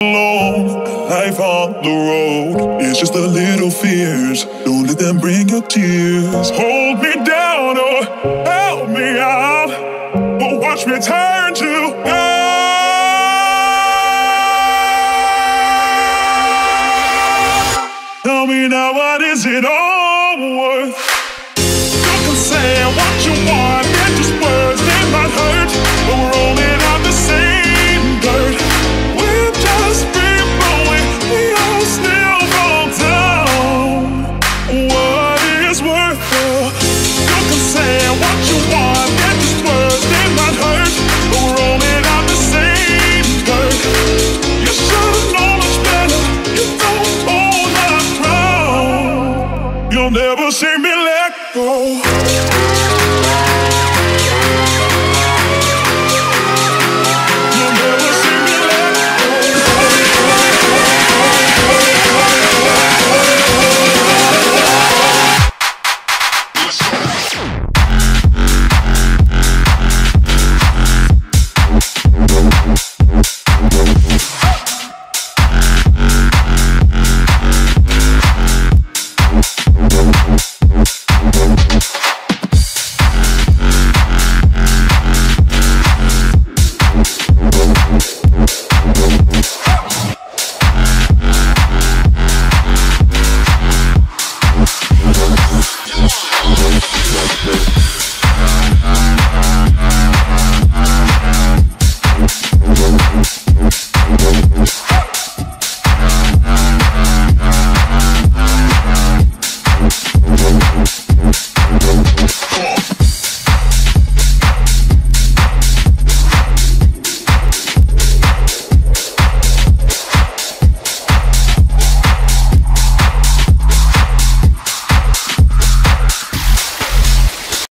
alone. Life on the road is just a little fears. Don't let them bring your tears. Hold me down or help me out. Or watch me turn to God. Tell me now, what is it all? never see me let go.